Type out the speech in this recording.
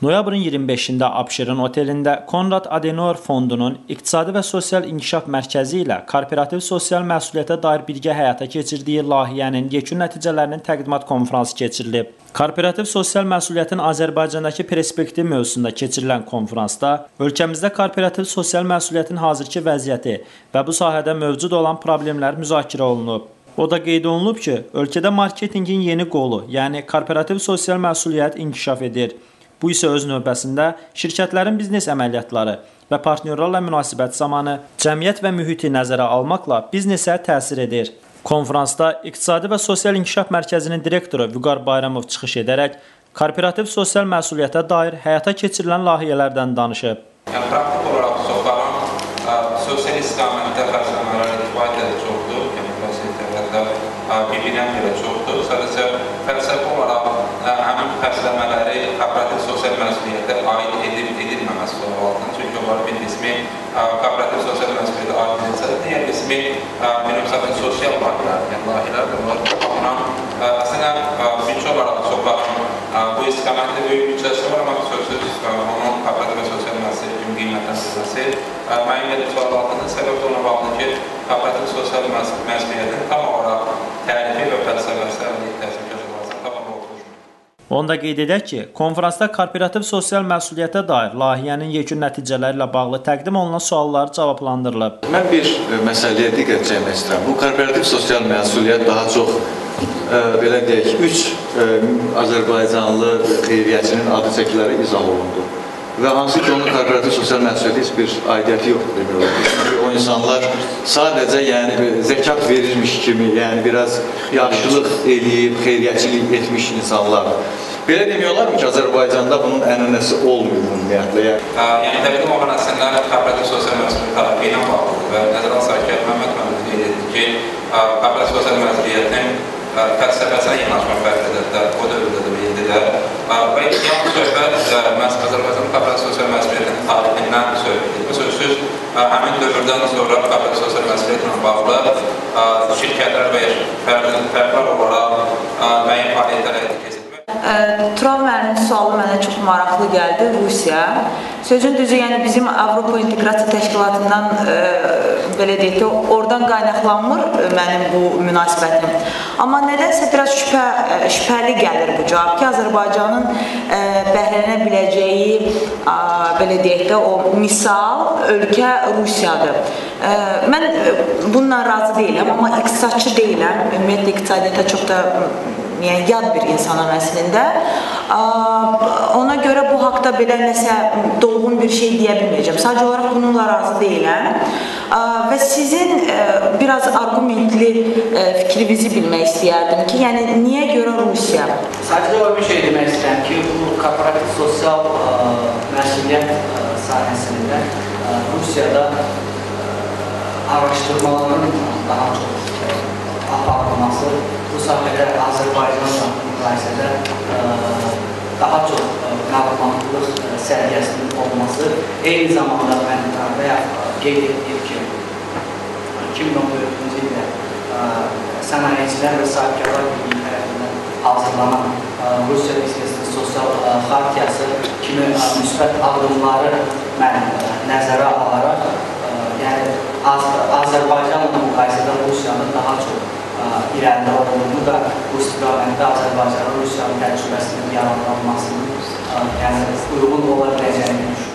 Noyabrın 25-də Abşeron otelində Konrad Adenauer Fondunun İqtisadi və Sosial İnkişaf Mərkəzi ilə korporativ sosial məsuliyyətə dair birgə həyata keçirdiyi layihənin yekun nəticələrinin təqdimat konfransı keçirilib. Korporativ sosial məsuliyyətin Azərbaycandakı perspektiv mövzusunda keçirilən konfransda ölkəmizdə korporativ sosial məsuliyyətin hazırki vəziyyəti və bu sahədə mövcud olan problemlər müzakirə olunub. O da qeyd olunub ki, ölkədə marketinqin yeni qolu, yəni korporativ sosial məsuliyyət inkişaf edir. Bu isə öz növbəsində şirkətlərin biznes əməliyyatları və partnyorlarla münasibət zamanı cəmiyyət və mühiti nəzərə almaqla biznesə təsir edir. Konfransda İqtisadi və Sosial İnkişaf Mərkəzinin direktoru Vüqar Bayramov çıxış edərək korporativ sosial məsuliyyətə dair həyata keçirilən layihələrdən danışıb. Yəni praktik olaraq soxların sosial istiqamətdə fəlsəfələri kifayət qədər çoxdur, yəni fəlsəfələrdə bir-birindən belə çoxdur. Sadəcə fəlsəfə olaraq həmin fəsləmələri korporativ sosial məsuliyyətə aid edib edilməməsi suallardır. Çünki onların bir qismi korporativ sosial məsuliyyətə aid edilsə, digər qismi münasibət sosial layihələrdir. Onlar baxımdan əslində bütçə olaraq çoxların bu istiqamətdə böyük bütçəsi var, amma sözsüz onun korporativ və sosial məsuliyyət kimi qiymətləndirilməsi müəyyən bir sual altında səbəb ona bağlı ki, korporativ sosial məsuliyyətin Onda qeyd edək ki, konfransda korporativ sosial məsuliyyətə dair layihənin yekun nəticələri ilə bağlı təqdim olunan suallar cavablandırılıb. Mən bir e, məsələyə diqqət çəkmək istəyirəm. Bu korporativ sosial məsuliyyət daha çox ə, e, belə deyək, 3 ə, e, Azərbaycanlı xeyriyyəçinin adı çəkilərək izah olundu. Və hansı ki, onun korporativ sosial məsuliyyəti heç bir aidiyyəti yoxdur demək olar. Çünki o insanlar sadəcə yəni zəkat verirmiş kimi, yəni biraz yaşlılıq eləyib, xeyriyyəçilik etmiş insanlar. Belə demək olarmı ki, Azərbaycanda bunun ənənəsi olmuyor ümumiyyətlə? Yəni, yəni təqdim olan əslində korporativ sosial məsuliyyət tərəfi ilə bağlıdır və nəzərə alsaq ki, Məhəmməd müəllim qeyd etdi ki, korporativ sosial məsuliyyətin fəlsəfəsinə yanaşma fərqlidir də, o dövrdə də, indi də. Və yalnız söhbət məhz Azərbaycan korporativ sosial məsuliyyətinin tarixindən söhbət edir. Sözsüz həmin dövrdən sonra korporativ sosial məsuliyyətlə bağlı şirkətlər və fərqlər olaraq çox maraqlı gəldi. Rusiya. Sözün düzü, yəni bizim Avropa İnteqrasiya Təşkilatından ə, belə deyək ki, oradan qaynaqlanmır mənim bu münasibətim. Amma nədənsə biraz şübhə şübhəli gəlir bu cavab ki, Azərbaycanın ə, bəhrələnə biləcəyi ə, belə deyək də o misal ölkə Rusiyadır. Ə, mən bununla razı deyiləm, amma iqtisadçı deyiləm. Ümumiyyətlə iqtisadiyyata çox da yəni yad bir insanam əslində. Ona görə bu haqda belə nəsə dolğun bir şey deyə bilməyəcəm. Sadəcə olaraq bununla razı deyiləm. Və sizin biraz argumentli fikrinizi bilmək istəyərdim ki, yəni niyə görə Rusiya? Sadəcə o bir şey demək istəyirəm ki, bu korporativ sosial məsuliyyət sahəsində Rusiyada araşdırmaların daha çox aparılması bu sahədə Azərbaycanla müqayisədə daha çox məlumatlıq səviyyəsinin olması eyni zamanda mən bayaq qeyd etdim ki 2014-cü ildə sənayecilər və sahibkarlar birliyi tərəfindən hazırlanan Rusiya Respublikasının sosial xartiyası kimi müsbət addımları mən nəzərə alaraq yəni Azərbaycanla müqayisədə Rusiyanın daha çox irəlidə olduğunu və bu istiqamətdə Azərbaycanın Rusiyanın təcrübəsinin yaranılmasının yəni uyğun ola biləcəyini